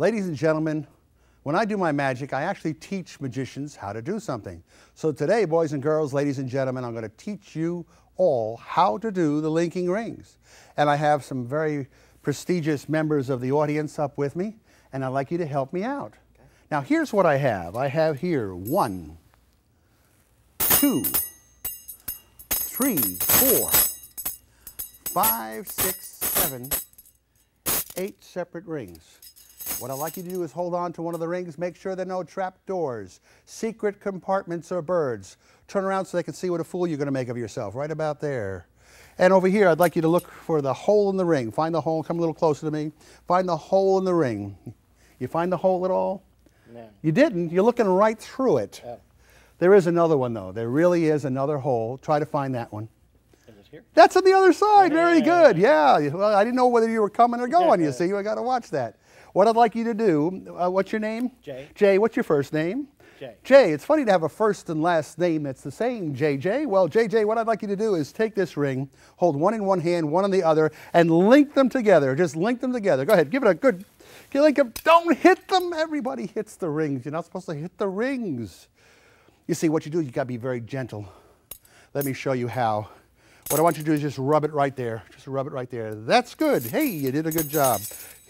Ladies and gentlemen, when I do my magic, I actually teach magicians how to do something. So today, boys and girls, ladies and gentlemen, I'm going to teach you all how to do the linking rings. And I have some very prestigious members of the audience up with me, and I'd like you to help me out. Okay. Now, here's what I have. I have here one, two, three, four, five, six, seven, eight separate rings. What I'd like you to do is hold on to one of the rings, make sure there are no trap doors, secret compartments or birds. Turn around so they can see what a fool you're going to make of yourself, right about there. And over here, I'd like you to look for the hole in the ring. Find the hole, come a little closer to me. Find the hole in the ring. You find the hole at all? No. You didn't, you're looking right through it. Oh. There is another one though. There really is another hole. Try to find that one. Is here? That's on the other side. Very good. Yeah. Well, I didn't know whether you were coming or going. you see, I got to watch that. What I'd like you to do. Uh, what's your name? Jay. Jay. What's your first name? Jay. Jay. It's funny to have a first and last name that's the same. JJ. Well, JJ. What I'd like you to do is take this ring, hold one in one hand, one in the other, and link them together. Just link them together. Go ahead. Give it a good. Link them. Don't hit them. Everybody hits the rings. You're not supposed to hit the rings. You see, what you do, you got to be very gentle. Let me show you how. What I want you to do is just rub it right there. Just rub it right there. That's good. Hey, you did a good job.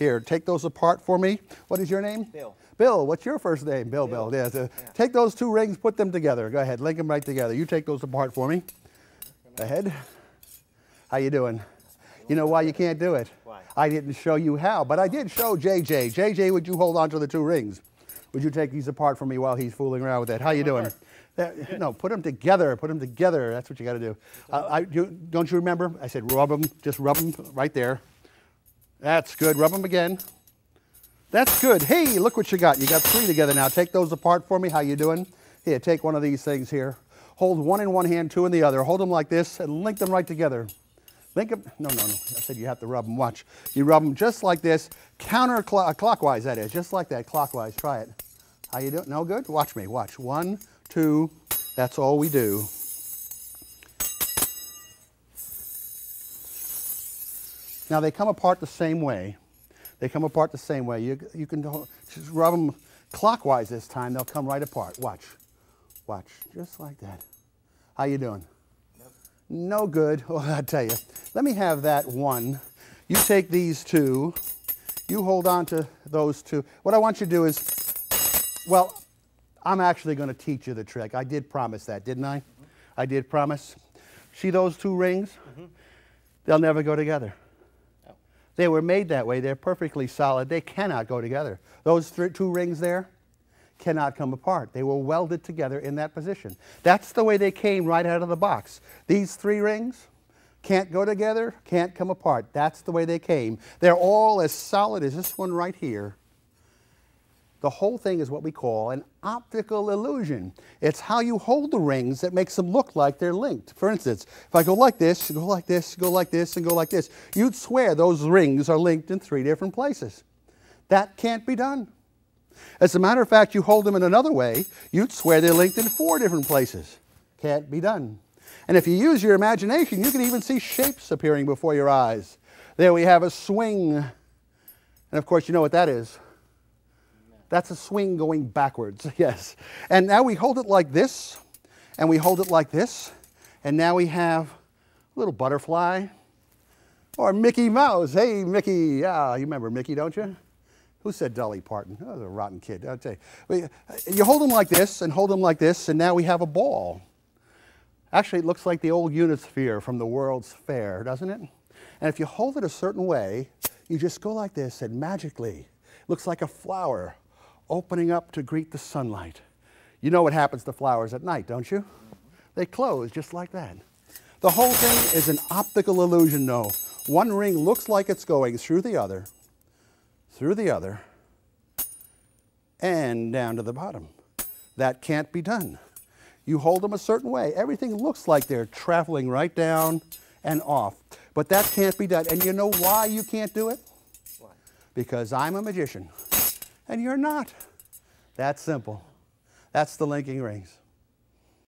Here, take those apart for me. What is your name? Bill. Bill, what's your first name? Bill, Bill. Bill. Yeah, so yeah. Take those two rings, put them together. Go ahead, link them right together. You take those apart for me. Ahead. How you doing? You know why you can't do it? Why? I didn't show you how, but I did show JJ. JJ, would you hold on to the two rings? Would you take these apart for me while he's fooling around with that? How you doing? That, no, put them together. Put them together. That's what you got to do. Uh, I, you, don't you remember? I said rub them. Just rub them right there. That's good. Rub them again. That's good. Hey, look what you got. You got three together now. Take those apart for me. How you doing? Here, take one of these things here. Hold one in one hand, two in the other. Hold them like this and link them right together. Link them. No, no, no. I said you have to rub them. Watch. You rub them just like this, counterclockwise. Uh, that is just like that, clockwise. Try it. How you doing? No good. Watch me. Watch. One, two. That's all we do. Now they come apart the same way. They come apart the same way. You, you can just rub them clockwise this time. They'll come right apart. Watch. Watch. Just like that. How you doing? Nope. No good. Well, I tell you. Let me have that one. You take these two. You hold on to those two. What I want you to do is, well, I'm actually going to teach you the trick. I did promise that, didn't I? Mm -hmm. I did promise. See those two rings? Mm -hmm. They'll never go together. They were made that way. They're perfectly solid. They cannot go together. Those two rings there cannot come apart. They were welded together in that position. That's the way they came right out of the box. These three rings can't go together, can't come apart. That's the way they came. They're all as solid as this one right here the whole thing is what we call an optical illusion. It's how you hold the rings that makes them look like they're linked. For instance, if I go like this, go like this, go like this, and go like this, you'd swear those rings are linked in three different places. That can't be done. As a matter of fact, you hold them in another way, you'd swear they're linked in four different places. Can't be done. And if you use your imagination, you can even see shapes appearing before your eyes. There we have a swing. And of course, you know what that is. That's a swing going backwards, yes. And now we hold it like this, and we hold it like this, and now we have a little butterfly or Mickey Mouse. Hey, Mickey. Yeah, you remember Mickey, don't you? Who said Dolly Parton? That was a rotten kid, I'll tell you. You hold them like this and hold them like this, and now we have a ball. Actually, it looks like the old Unisphere from the World's Fair, doesn't it? And if you hold it a certain way, you just go like this, and magically, looks like a flower opening up to greet the sunlight. You know what happens to flowers at night, don't you? They close just like that. The whole thing is an optical illusion, though. One ring looks like it's going through the other, through the other, and down to the bottom. That can't be done. You hold them a certain way. Everything looks like they're traveling right down and off. But that can't be done. And you know why you can't do it? Why? Because I'm a magician and you're not. That's simple. That's the linking rings.